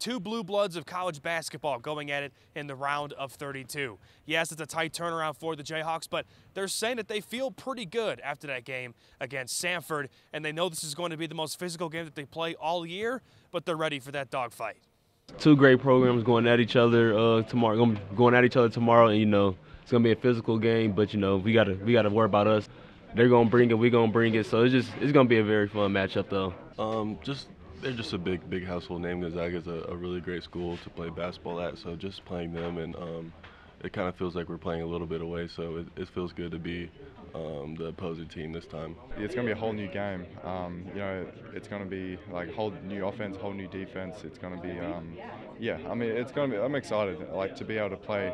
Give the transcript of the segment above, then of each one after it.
two blue bloods of college basketball going at it in the round of 32. Yes, it's a tight turnaround for the Jayhawks, but they're saying that they feel pretty good after that game against Samford, and they know this is going to be the most physical game that they play all year, but they're ready for that dogfight. Two great programs going at each other uh, tomorrow, going at each other tomorrow, and you know it's gonna be a physical game, but you know we gotta we gotta worry about us. They're gonna bring it, we're gonna bring it, so it's just it's gonna be a very fun matchup though. Um, just they're just a big, big household name. Gonzaga is a, a really great school to play basketball at. So just playing them, and um, it kind of feels like we're playing a little bit away. So it, it feels good to be um, the opposing team this time. It's going to be a whole new game. Um, you know, it's going to be like whole new offense, whole new defense. It's going to be, um, yeah. I mean, it's going to be. I'm excited, like to be able to play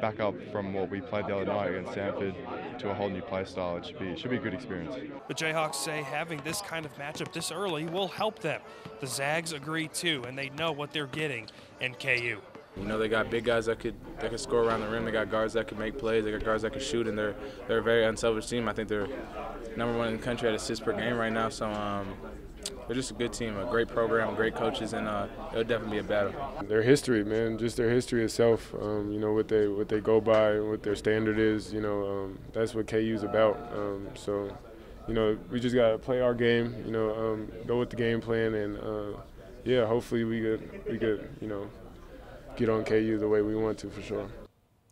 back up from what we played the other night against Samford to a whole new play style. It should be, it should be a good experience. The Jayhawks say having this kind of matchup this early will help them. The Zags agree too, and they know what they're getting in KU. You know they got big guys that could that could score around the rim. They got guards that could make plays. They got guards that could shoot, and they're they're a very unselfish team. I think they're number one in the country at assists per game right now. So um, they're just a good team, a great program, great coaches, and uh, it'll definitely be a battle. Their history, man, just their history itself. Um, you know what they what they go by, what their standard is. You know um, that's what KU's about. Um, so, you know we just gotta play our game. You know um, go with the game plan, and uh, yeah, hopefully we could we could you know get on KU the way we want to for sure.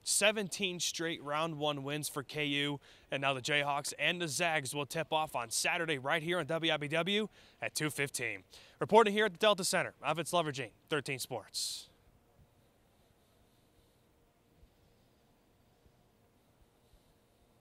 17 straight round one wins for KU, and now the Jayhawks and the Zags will tip off on Saturday right here on WIBW at 2:15. Reporting here at the Delta Center, I'm Vince Lovergene, 13 Sports.